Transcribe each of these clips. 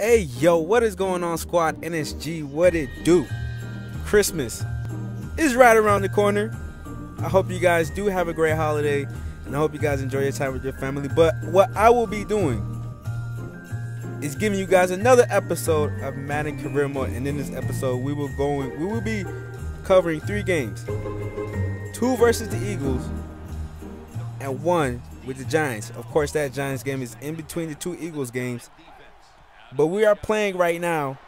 Hey yo, what is going on, squad? NSG, what it do? Christmas is right around the corner. I hope you guys do have a great holiday, and I hope you guys enjoy your time with your family. But what I will be doing is giving you guys another episode of Madden Career Mode, and in this episode, we will going, we will be covering three games: two versus the Eagles, and one with the Giants. Of course, that Giants game is in between the two Eagles games. But we are playing right now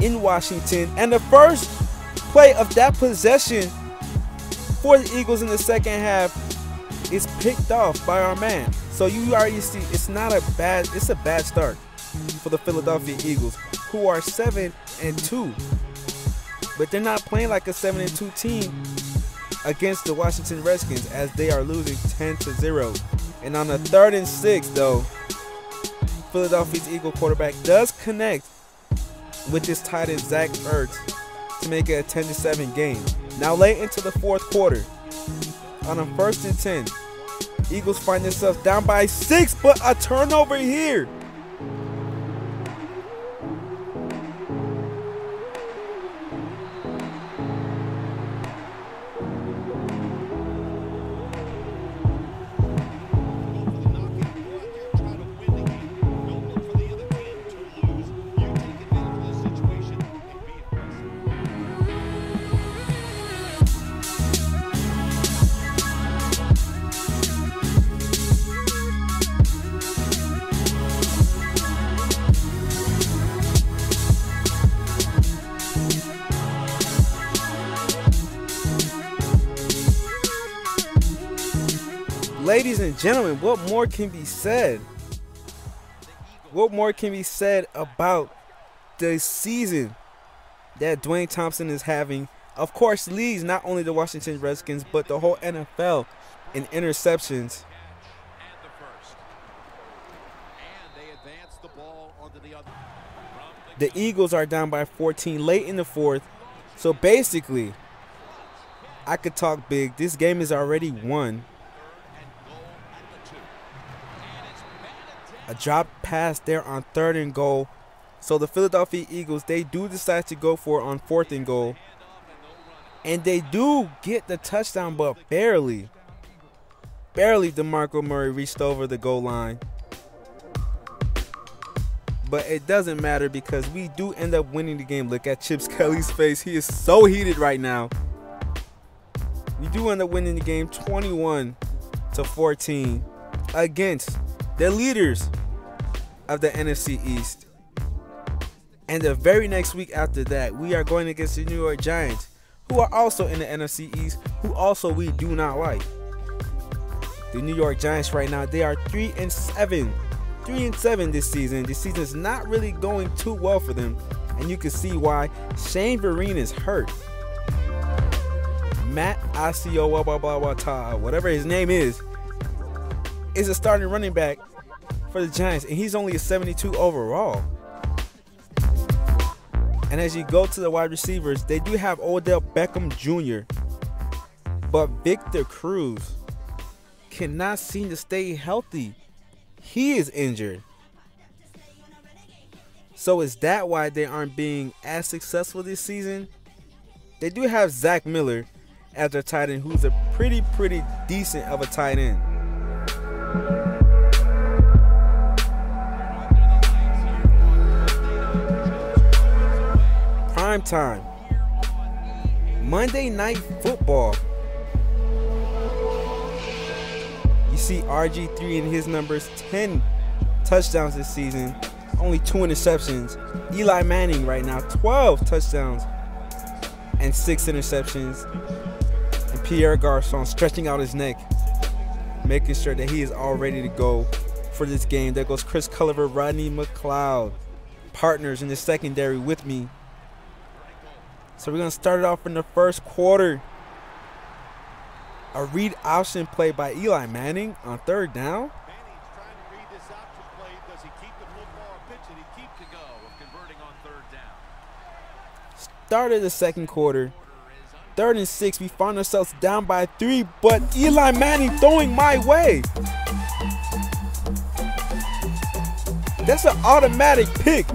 in Washington. And the first play of that possession for the Eagles in the second half is picked off by our man. So you already see it's not a bad it's a bad start for the Philadelphia Eagles, who are 7 and 2. But they're not playing like a 7 and 2 team against the Washington Redskins as they are losing 10 to 0. And on the third and six, though, Philadelphia's Eagle quarterback does connect with his tight end Zach Ertz to make it a 10 to 7 game. Now late into the fourth quarter, on a first and 10, Eagles find themselves down by six, but a turnover here. And gentlemen, what more can be said? What more can be said about the season that Dwayne Thompson is having? Of course, leads not only the Washington Redskins, but the whole NFL in interceptions. The Eagles are down by 14 late in the fourth. So basically, I could talk big. This game is already won. A drop pass there on third and goal. So the Philadelphia Eagles, they do decide to go for it on fourth and goal. And they do get the touchdown, but barely. Barely DeMarco Murray reached over the goal line. But it doesn't matter because we do end up winning the game. Look at Chips Kelly's face. He is so heated right now. We do end up winning the game 21 to 14 against the leaders of the NFC East. And the very next week after that, we are going against the New York Giants, who are also in the NFC East, who also we do not like. The New York Giants right now, they are 3 and 7. 3 and 7 this season. This season is not really going too well for them, and you can see why Shane Vereen is hurt. Matt Asio, whatever his name is, is a starting running back for the Giants, and he's only a 72 overall. And as you go to the wide receivers, they do have Odell Beckham Jr., but Victor Cruz cannot seem to stay healthy. He is injured. So is that why they aren't being as successful this season? They do have Zach Miller as their tight end, who's a pretty, pretty decent of a tight end. Prime time. Monday night football. You see RG3 in his numbers 10 touchdowns this season, only two interceptions. Eli Manning right now 12 touchdowns and six interceptions. And Pierre Garcon stretching out his neck making sure that he is all ready to go for this game. There goes Chris Culliver, Rodney McLeod, partners in the secondary with me. So we're going to start it off in the first quarter. A read option play by Eli Manning on third down. Started the second quarter. Third and six, we find ourselves down by three, but Eli Manning throwing my way. That's an automatic pick.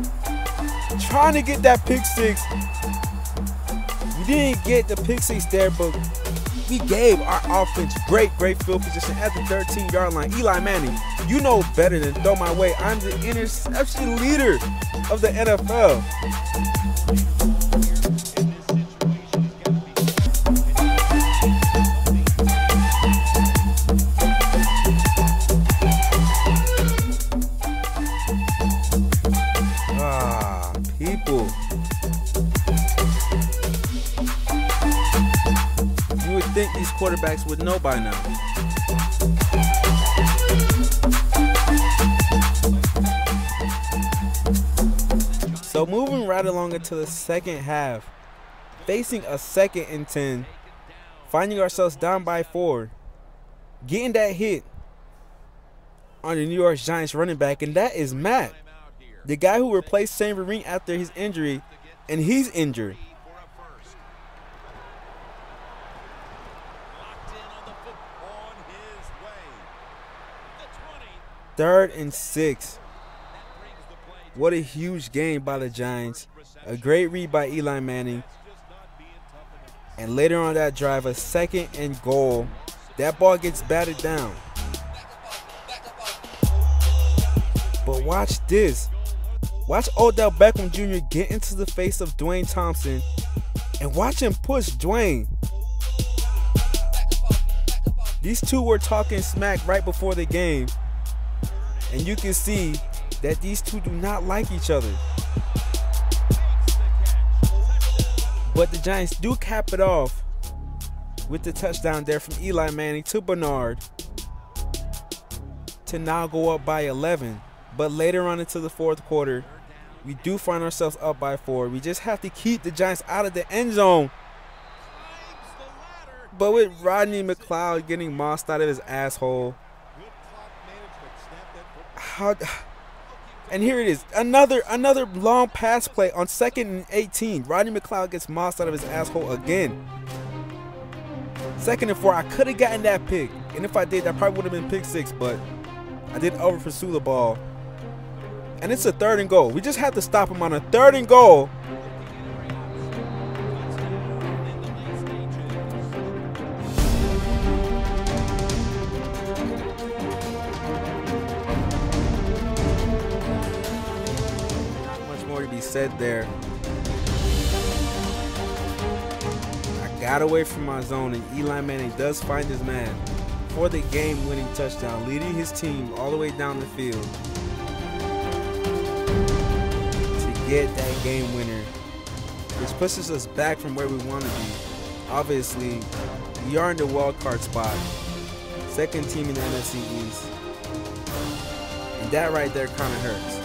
trying to get that pick six. We didn't get the pick six there, but we gave our offense great, great field position at the 13 yard line. Eli Manning, you know better than throw my way. I'm the interception leader of the NFL. Would know by now. So moving right along into the second half, facing a second and 10, finding ourselves down by four, getting that hit on the New York Giants running back, and that is Matt, the guy who replaced Sam Vereen after his injury, and he's injured. Third and six. What a huge game by the Giants. A great read by Eli Manning. And later on that drive, a second and goal. That ball gets batted down. But watch this. Watch Odell Beckham Jr. get into the face of Dwayne Thompson and watch him push Dwayne. These two were talking smack right before the game. And you can see that these two do not like each other. But the Giants do cap it off with the touchdown there from Eli Manning to Bernard to now go up by 11. But later on into the fourth quarter, we do find ourselves up by four. We just have to keep the Giants out of the end zone. But with Rodney McLeod getting mossed out of his asshole, how, and here it is, another another long pass play on second and 18. Rodney McLeod gets mossed out of his asshole again. Second and four, I could have gotten that pick, and if I did, that probably would have been pick six. But I did over pursue the ball, and it's a third and goal. We just have to stop him on a third and goal. Said there. I got away from my zone, and Eli Manning does find his man for the game-winning touchdown, leading his team all the way down the field to get that game winner, which pushes us back from where we want to be. Obviously, we are in the wild card spot, second team in the NFC East, and that right there kind of hurts.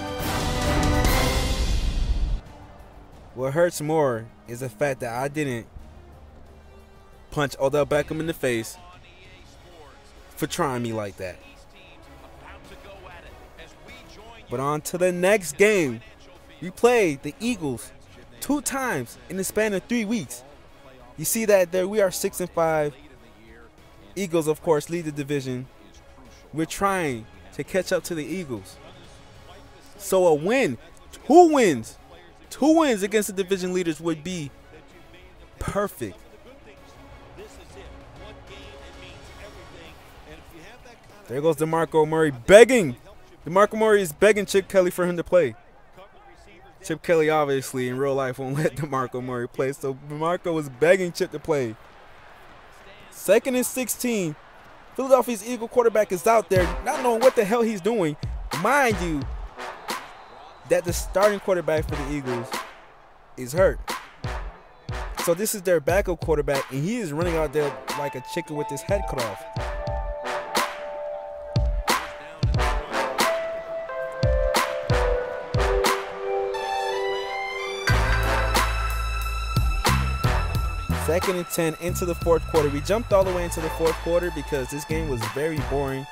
What hurts more is the fact that I didn't punch Odell Beckham in the face for trying me like that. But on to the next game. We played the Eagles two times in the span of three weeks. You see that there we are six and five. Eagles, of course, lead the division. We're trying to catch up to the Eagles. So a win, two wins, two wins against the division leaders would be perfect. There goes DeMarco Murray begging. DeMarco Murray is begging Chip Kelly for him to play. Chip Kelly obviously in real life won't let DeMarco Murray play, so DeMarco was begging Chip to play. Second and 16. Philadelphia's Eagle quarterback is out there not knowing what the hell he's doing. Mind you, that the starting quarterback for the Eagles is hurt. So this is their backup quarterback, and he is running out there like a chicken with his head cut off. Second and 10 into the fourth quarter. We jumped all the way into the fourth quarter because this game was very boring.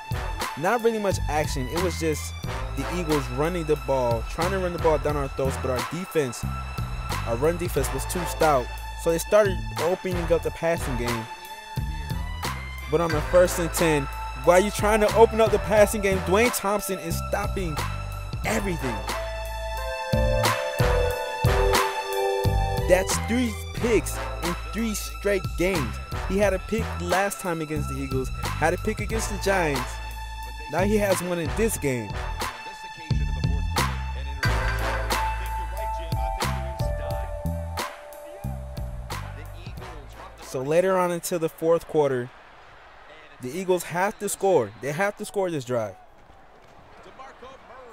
Not really much action. It was just the Eagles running the ball, trying to run the ball down our throats, but our defense, our run defense was too stout. So they started opening up the passing game. But on the first and 10, while you're trying to open up the passing game, Dwayne Thompson is stopping everything. That's three picks in three straight games. He had a pick last time against the Eagles, had a pick against the Giants. Now he has one in this game. So later on into the fourth quarter, the Eagles have to score. They have to score this drive.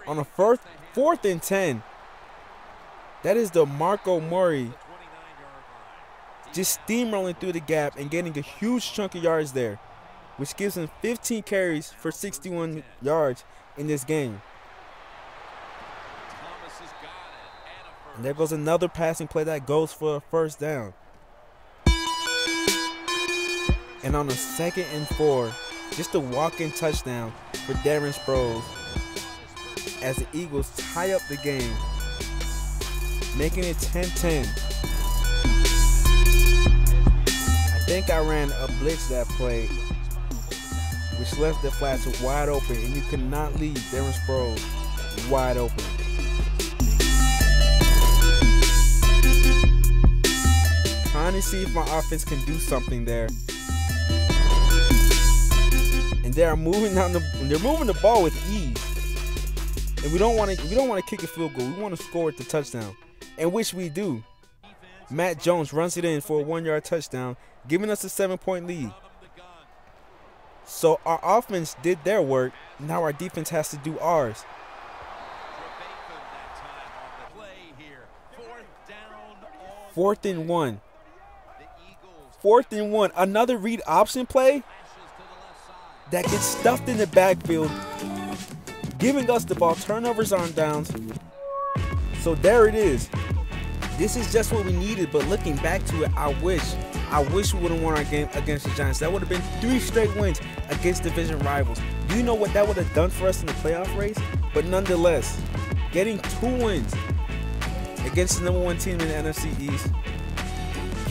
On a first, fourth and 10, that is DeMarco Murray just steamrolling through the gap and getting a huge chunk of yards there, which gives him 15 carries for 61 yards in this game. And there goes another passing play that goes for a first down. And on a second and four, just a walk-in touchdown for Darren Sproles as the Eagles tie up the game, making it 10-10. I think I ran a blitz that play, which left the flats wide open, and you could not leave Darren Sproles wide open. Trying to see if my offense can do something there and they are moving down the they're moving the ball with ease. And we don't want to we don't want to kick a field goal. We want to score at the touchdown, and which we do. Matt Jones runs it in for a one-yard touchdown, giving us a seven-point lead. So our offense did their work. Now our defense has to do ours. Fourth and one. Fourth and one. Another read option play that gets stuffed in the backfield, giving us the ball. Turnovers on downs. So there it is. This is just what we needed, but looking back to it, I wish, I wish we would have won our game against the Giants. That would have been three straight wins against division rivals. Do you know what that would have done for us in the playoff race? But nonetheless, getting two wins against the number one team in the NFC East,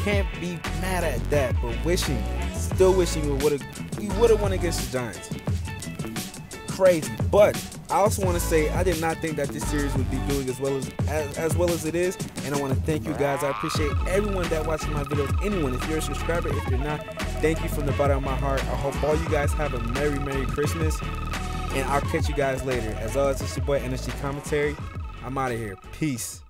can't be mad at that, but wishing Still wishing we would have we would have won against the Giants. Crazy, but I also want to say I did not think that this series would be doing as well as, as as well as it is, and I want to thank you guys. I appreciate everyone that watches my videos. Anyone, if you're a subscriber, if you're not, thank you from the bottom of my heart. I hope all you guys have a merry, merry Christmas, and I'll catch you guys later. As always, it's your boy NSG Commentary. I'm out of here. Peace.